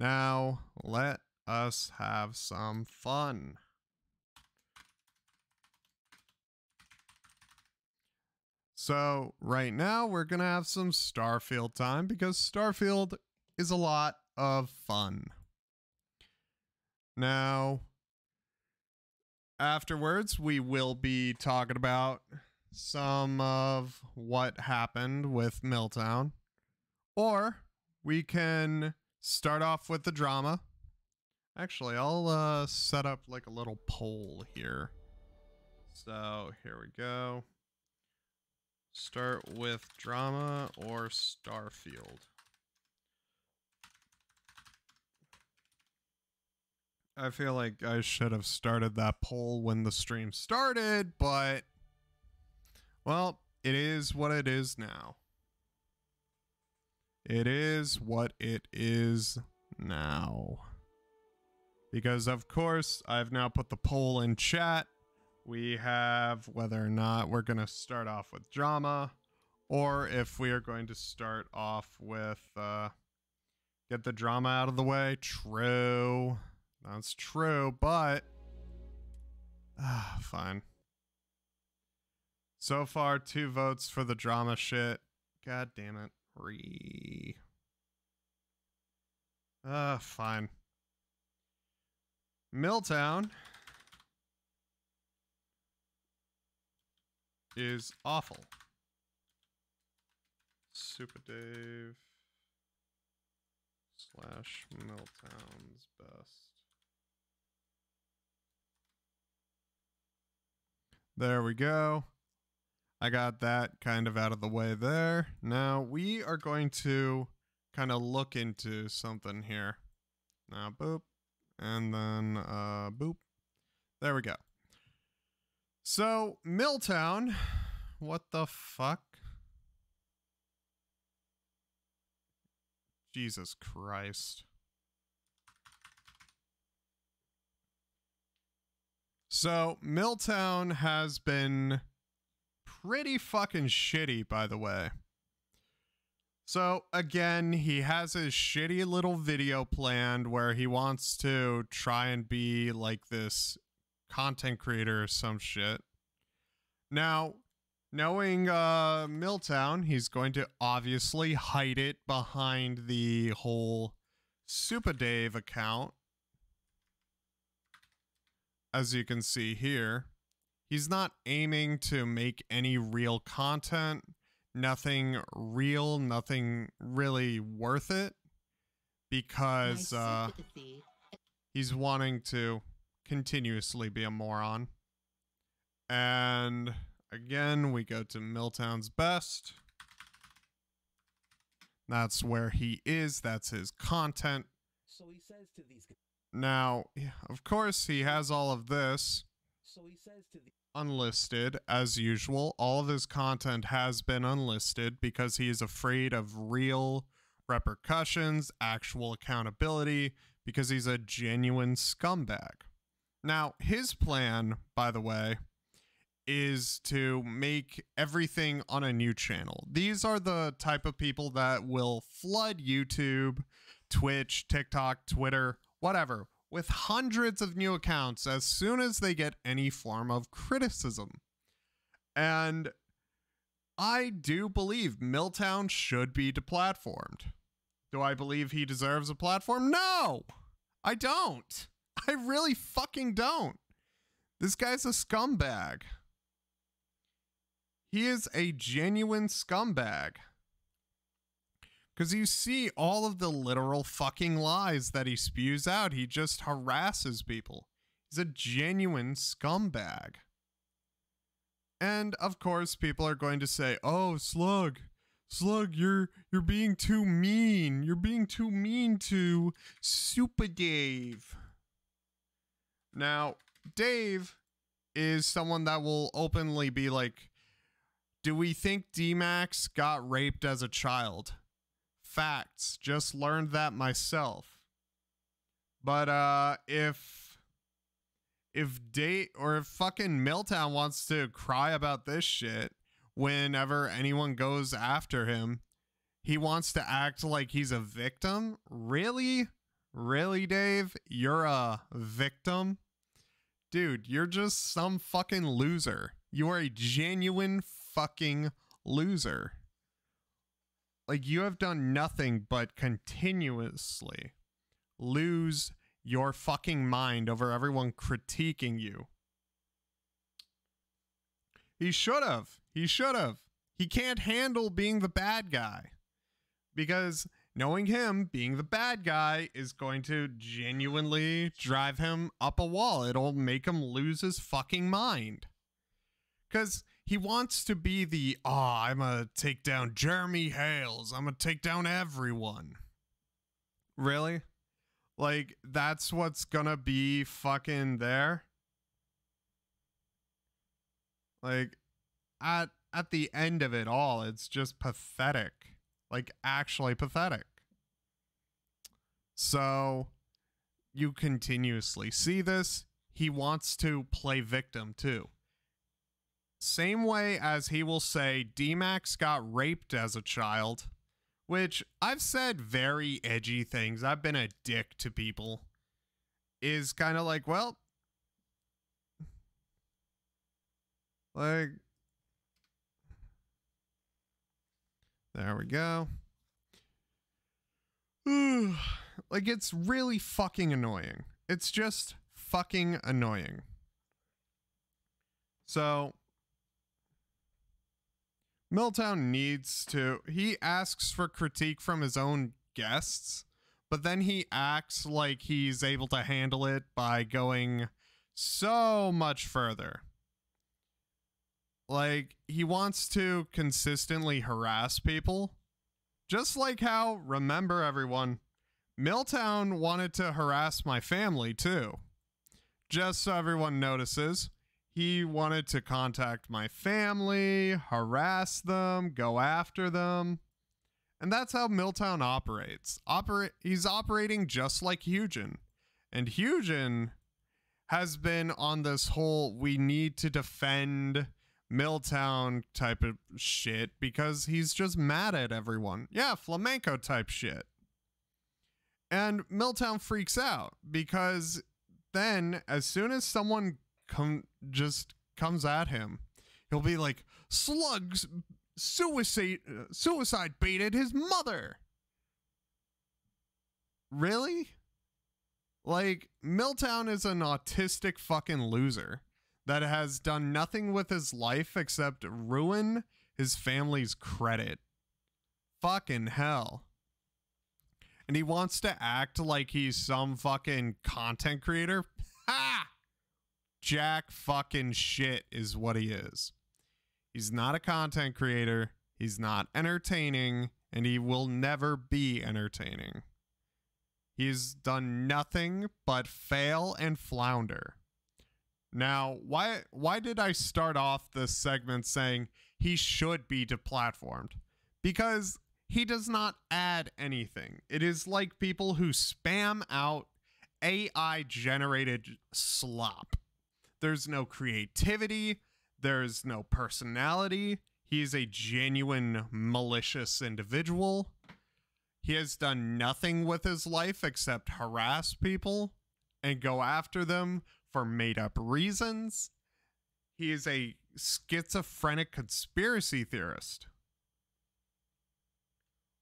Now, let us have some fun. So, right now, we're going to have some Starfield time because Starfield is a lot of fun. Now, afterwards, we will be talking about some of what happened with Miltown. Or we can start off with the drama. Actually, I'll uh, set up like a little poll here. So here we go. Start with drama or Starfield. I feel like I should have started that poll when the stream started, but well, it is what it is now. It is what it is now. Because, of course, I've now put the poll in chat. We have whether or not we're going to start off with drama or if we are going to start off with uh, get the drama out of the way. True. That's true, but ah, fine. So far, two votes for the drama shit. God damn it. Re. Uh, fine. Miltown is awful. Super Dave slash Miltown's best. There we go. I got that kind of out of the way there. Now we are going to kind of look into something here. Now, boop. And then, uh, boop. There we go. So, Miltown. What the fuck? Jesus Christ. So, Miltown has been pretty fucking shitty, by the way. So, again, he has his shitty little video planned where he wants to try and be like this content creator or some shit. Now, knowing uh, Miltown, he's going to obviously hide it behind the whole Super Dave account as you can see here, he's not aiming to make any real content, nothing real, nothing really worth it, because uh, he's wanting to continuously be a moron. And again, we go to Miltown's best. That's where he is. That's his content. So he says to these now, of course, he has all of this. So he says to the unlisted as usual. All of his content has been unlisted because he is afraid of real repercussions, actual accountability, because he's a genuine scumbag. Now, his plan, by the way, is to make everything on a new channel. These are the type of people that will flood YouTube, Twitch, TikTok, Twitter, whatever, with hundreds of new accounts as soon as they get any form of criticism. And I do believe Miltown should be deplatformed. Do I believe he deserves a platform? No, I don't. I really fucking don't. This guy's a scumbag. He is a genuine scumbag. Because you see all of the literal fucking lies that he spews out. He just harasses people. He's a genuine scumbag. And of course, people are going to say, "Oh, Slug, Slug, you're you're being too mean. You're being too mean to Super Dave." Now, Dave is someone that will openly be like, "Do we think D-Max got raped as a child?" Facts. Just learned that myself. But uh if if date or if fucking Miltown wants to cry about this shit whenever anyone goes after him, he wants to act like he's a victim? Really? Really, Dave? You're a victim? Dude, you're just some fucking loser. You are a genuine fucking loser. Like, you have done nothing but continuously lose your fucking mind over everyone critiquing you. He should have. He should have. He can't handle being the bad guy. Because knowing him being the bad guy is going to genuinely drive him up a wall. It'll make him lose his fucking mind. Because he wants to be the, ah, oh, I'm to take down Jeremy Hales. I'm to take down everyone. Really? Like, that's what's to be fucking there? Like, at at the end of it all, it's just pathetic. Like actually pathetic. So you continuously see this. He wants to play victim too. Same way as he will say D-Max got raped as a child, which I've said very edgy things. I've been a dick to people. Is kind of like, well, like There we go. like, it's really fucking annoying. It's just fucking annoying. So, Miltown needs to. He asks for critique from his own guests, but then he acts like he's able to handle it by going so much further. Like, he wants to consistently harass people. Just like how, remember everyone, Miltown wanted to harass my family too. Just so everyone notices, he wanted to contact my family, harass them, go after them. And that's how Miltown operates. Operate he's operating just like Hugen. And Hugen has been on this whole we need to defend Miltown type of shit because he's just mad at everyone. Yeah, flamenco type shit. And Miltown freaks out because then as soon as someone come just comes at him, he'll be like, "Slugs suicide suicide baited his mother." Really? Like Miltown is an autistic fucking loser that has done nothing with his life except ruin his family's credit. Fucking hell. And he wants to act like he's some fucking content creator. Jack fucking shit is what he is. He's not a content creator. He's not entertaining. And he will never be entertaining. He's done nothing but fail and flounder. Now, why why did I start off this segment saying he should be deplatformed? Because he does not add anything. It is like people who spam out AI generated slop. There's no creativity, there's no personality. He's a genuine malicious individual. He has done nothing with his life except harass people and go after them for made up reasons. He is a schizophrenic conspiracy theorist.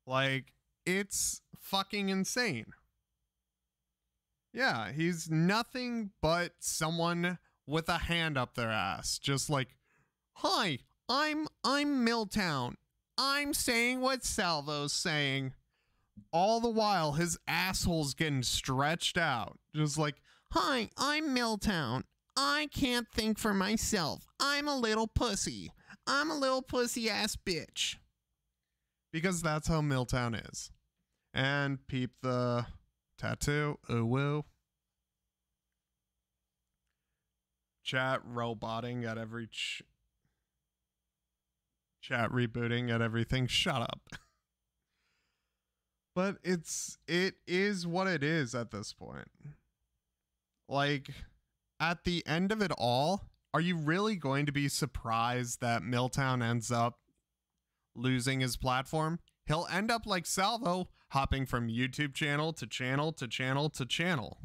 Like, it's fucking insane. Yeah, he's nothing but someone with a hand up their ass. Just like, hi, I'm I'm Miltown. I'm saying what Salvo's saying. All the while his asshole's getting stretched out. Just like, Hi, I'm Miltown. I can't think for myself. I'm a little pussy. I'm a little pussy ass bitch. Because that's how Miltown is. And peep the tattoo. Ooh woo. Chat roboting at every ch- chat rebooting at everything. Shut up. but it's it is what it is at this point. Like, at the end of it all, are you really going to be surprised that Miltown ends up losing his platform? He'll end up like Salvo, hopping from YouTube channel to channel to channel to channel.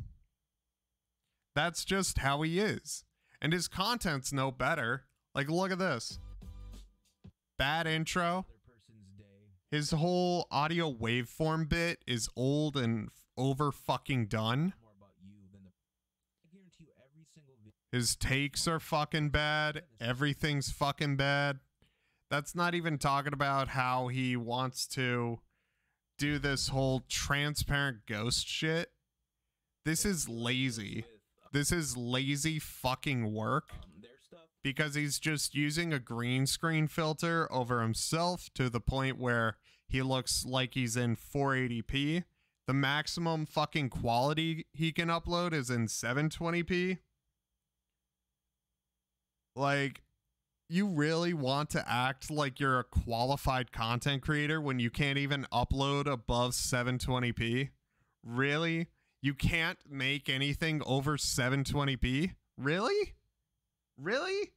That's just how he is. And his content's no better. Like, look at this. Bad intro. His whole audio waveform bit is old and over fucking done. His takes are fucking bad. Everything's fucking bad. That's not even talking about how he wants to do this whole transparent ghost shit. This is lazy. This is lazy fucking work um, because he's just using a green screen filter over himself to the point where he looks like he's in 480p. The maximum fucking quality he can upload is in 720p. Like, you really want to act like you're a qualified content creator when you can't even upload above 720p? Really? You can't make anything over 720p? Really? Really?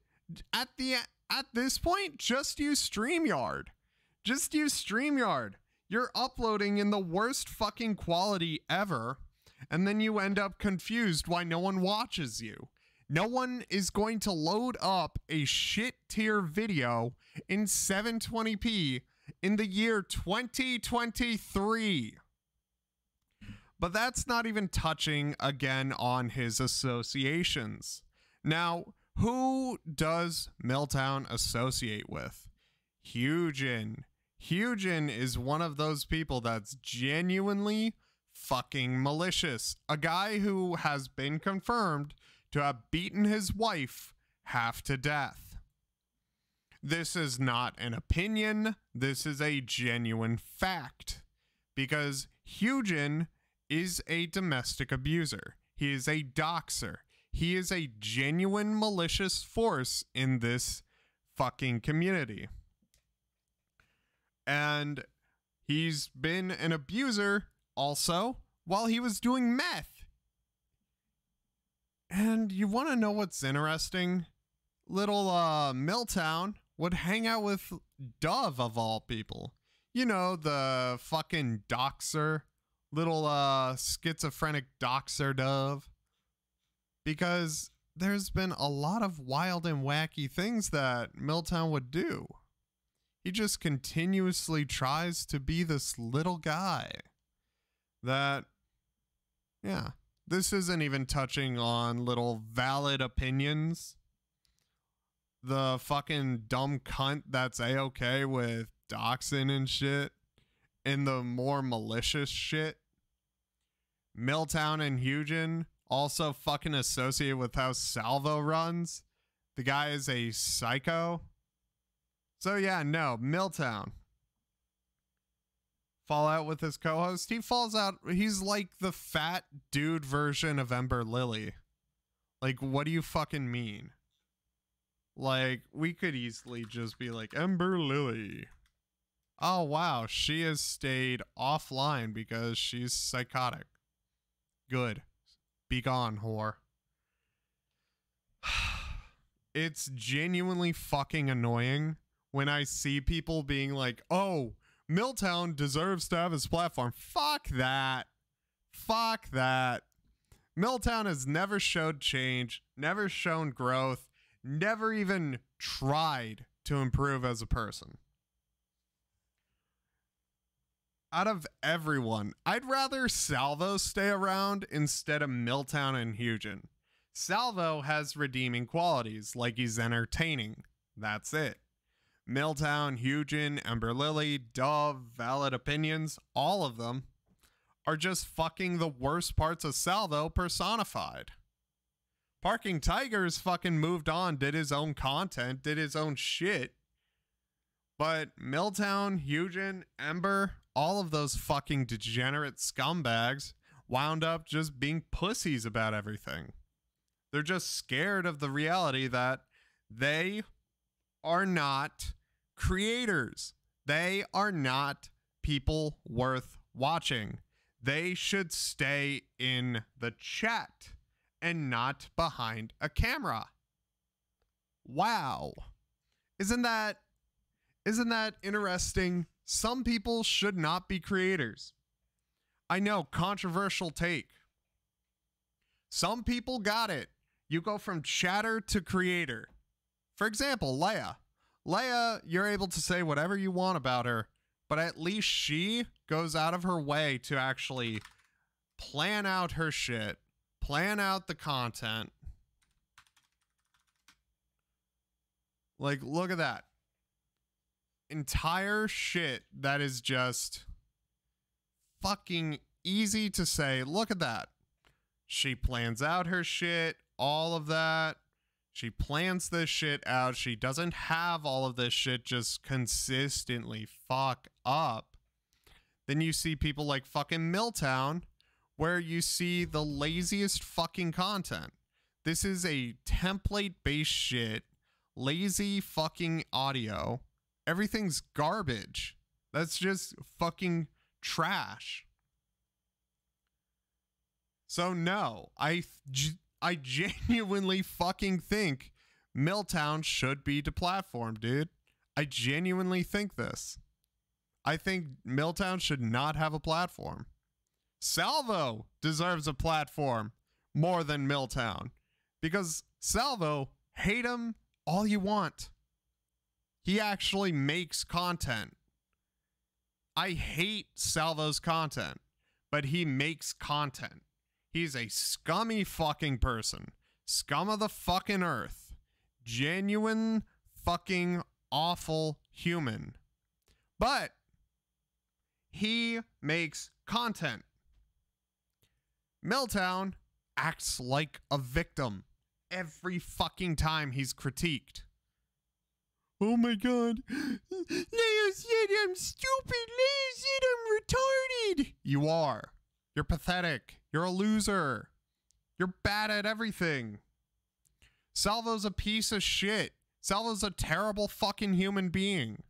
At the at this point, just use StreamYard. Just use StreamYard. You're uploading in the worst fucking quality ever, and then you end up confused why no one watches you. No one is going to load up a shit tier video in 720p in the year 2023. But that's not even touching again on his associations. Now, who does Miltown associate with? Hugin. Hugin is one of those people that's genuinely fucking malicious. A guy who has been confirmed to have beaten his wife half to death. This is not an opinion, this is a genuine fact. Because Hugin is a domestic abuser, he is a doxer, he is a genuine malicious force in this fucking community. And he's been an abuser also while he was doing meth. And you want to know what's interesting? Little uh, Miltown would hang out with Dove of all people. You know, the fucking doxer, little uh, schizophrenic doxer Dove. Because there's been a lot of wild and wacky things that Miltown would do. He just continuously tries to be this little guy that, yeah, this isn't even touching on little valid opinions. The fucking dumb cunt that's a okay with doxing and shit, and the more malicious shit. Miltown and Hugin also fucking associated with how Salvo runs. The guy is a psycho. So yeah, no, Miltown fall out with his co-host. He falls out. He's like the fat dude version of Ember Lily. Like, what do you fucking mean? Like, we could easily just be like Ember Lily. Oh wow, she has stayed offline because she's psychotic. Good. Be gone, whore. it's genuinely fucking annoying when I see people being like, oh, Miltown deserves to have his platform. Fuck that. Fuck that. Miltown has never showed change, never shown growth, never even tried to improve as a person. Out of everyone, I'd rather Salvo stay around instead of Miltown and Hugin. Salvo has redeeming qualities, like he's entertaining. That's it. Miltown, Hugin, Ember Lily, Dove, Valid Opinions, all of them are just fucking the worst parts of Salvo personified. Parking Tigers fucking moved on, did his own content, did his own shit. But Miltown, Hugin, Ember, all of those fucking degenerate scumbags wound up just being pussies about everything. They're just scared of the reality that they are not creators. They are not people worth watching. They should stay in the chat and not behind a camera. Wow. Isn't that isn't that interesting? Some people should not be creators. I know, controversial take. Some people got it. You go from chatter to creator. For example, Leia. Leia, you're able to say whatever you want about her, but at least she goes out of her way to actually plan out her shit, plan out the content. Like, look at that. Entire shit that is just fucking easy to say. Look at that. She plans out her shit, all of that. She plans this shit out. She doesn't have all of this shit just consistently fuck up. Then you see people like fucking Miltown, where you see the laziest fucking content. This is a template based shit, lazy fucking audio. Everything's garbage. That's just fucking trash. So no, I I genuinely fucking think Miltown should be deplatformed, dude. I genuinely think this. I think Miltown should not have a platform. Salvo deserves a platform more than Miltown because Salvo, hate him all you want. He actually makes content. I hate Salvo's content, but he makes content. He's a scummy fucking person. Scum of the fucking earth. Genuine fucking awful human. But he makes content. Miltown acts like a victim every fucking time he's critiqued. Oh my god. Leia said I'm stupid. Leia said I'm retarded. You are. You're pathetic. You're a loser. You're bad at everything. Salvo's a piece of shit. Salvo's a terrible fucking human being.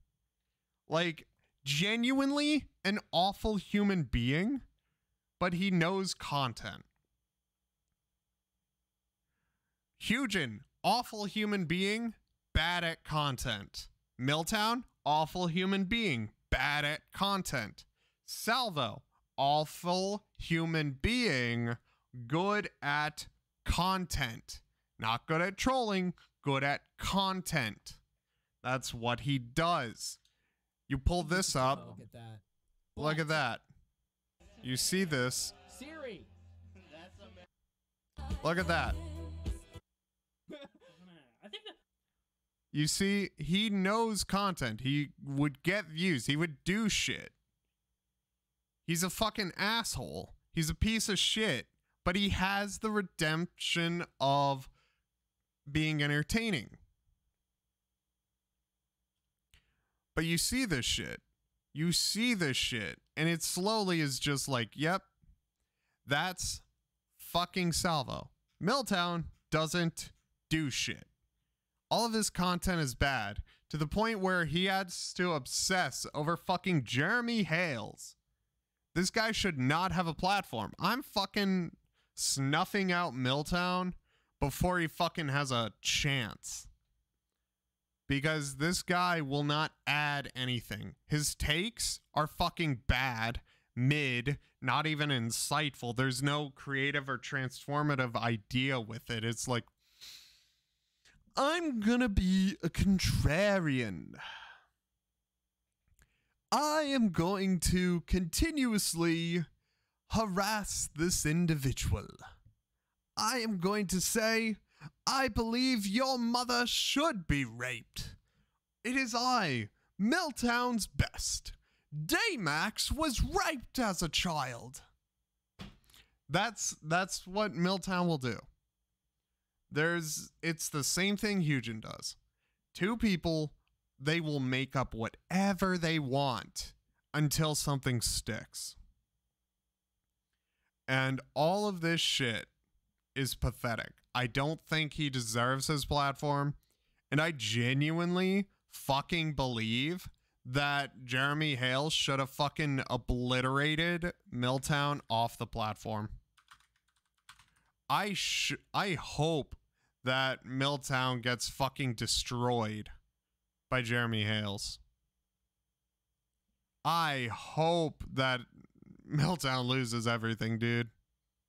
Like, genuinely an awful human being, but he knows content. Hugin, awful human being, bad at content. Miltown, awful human being, bad at content. Salvo, awful human being, good at content. Not good at trolling, good at content. That's what he does. You pull this up. Look at that. Look at that. You see this. Siri. Look at that. You see, he knows content. He would get views. He would do shit. He's a fucking asshole. He's a piece of shit. But he has the redemption of being entertaining. But you see this shit. You see this shit. And it slowly is just like, yep, that's fucking Salvo. Miltown doesn't do shit all of his content is bad to the point where he has to obsess over fucking Jeremy Hales. This guy should not have a platform. I'm fucking snuffing out Miltown before he fucking has a chance. Because this guy will not add anything. His takes are fucking bad, mid, not even insightful. There's no creative or transformative idea with it. It's like, I'm gonna be a contrarian. I am going to continuously harass this individual. I am going to say, I believe your mother should be raped. It is I, Miltown's best. Daymax was raped as a child. That's that's what Miltown will do. There's it's the same thing Hugin does. Two people, they will make up whatever they want until something sticks. And all of this shit is pathetic. I don't think he deserves his platform. And I genuinely fucking believe that Jeremy Hale should have fucking obliterated Miltown off the platform. I sh- I hope that Miltown gets fucking destroyed by Jeremy Hales. I hope that Miltown loses everything, dude.